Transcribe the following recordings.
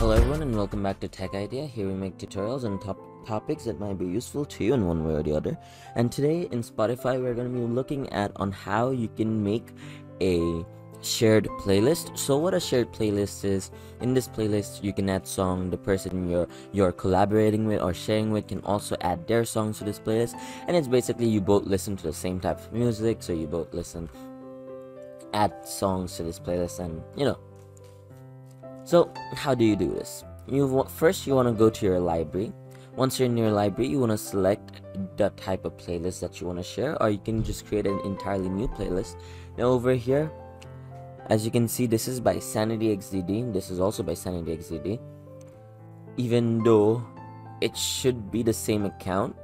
Hello everyone and welcome back to Tech Idea. Here we make tutorials on top topics that might be useful to you in one way or the other. And today in Spotify we're going to be looking at on how you can make a shared playlist. So what a shared playlist is, in this playlist you can add song, the person you're you're collaborating with or sharing with can also add their songs to this playlist and it's basically you both listen to the same type of music so you both listen add songs to this playlist and you know so how do you do this? You first you want to go to your library. Once you're in your library, you want to select the type of playlist that you want to share, or you can just create an entirely new playlist. Now over here, as you can see, this is by Sanity XDD. This is also by Sanity XDD. Even though it should be the same account,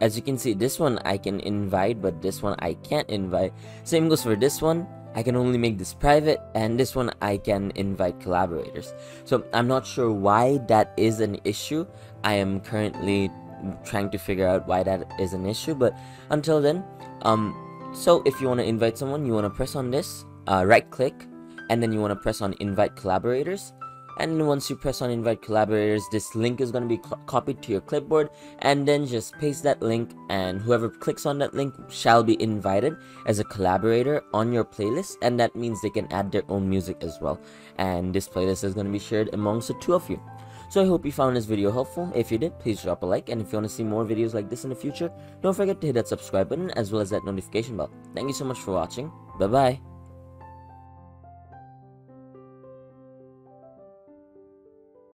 as you can see this one I can invite but this one I can't invite same goes for this one I can only make this private and this one I can invite collaborators. So I'm not sure why that is an issue. I am currently trying to figure out why that is an issue but until then um so if you want to invite someone you want to press on this uh, right click and then you want to press on invite collaborators and once you press on invite collaborators this link is going to be copied to your clipboard and then just paste that link and whoever clicks on that link shall be invited as a collaborator on your playlist and that means they can add their own music as well and this playlist is going to be shared amongst the two of you so I hope you found this video helpful. If you did, please drop a like. And if you want to see more videos like this in the future, don't forget to hit that subscribe button as well as that notification bell. Thank you so much for watching. Bye bye.